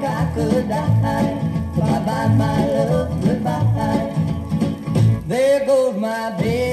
like I could die. Bye bye, my love, goodbye. There goes my baby.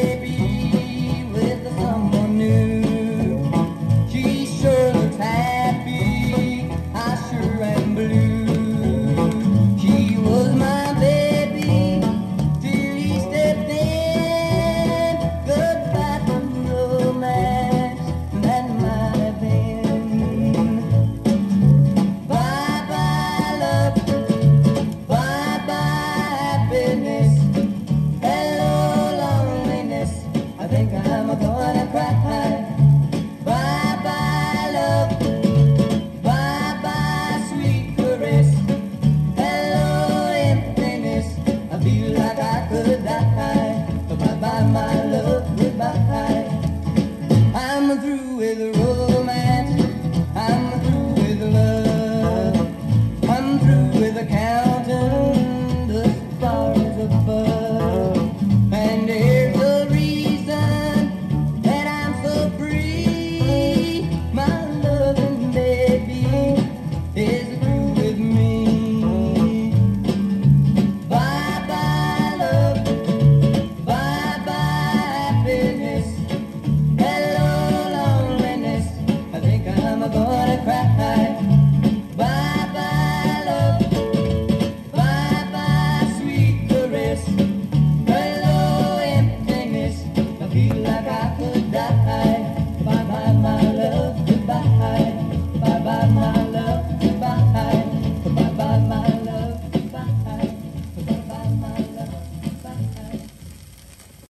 My love.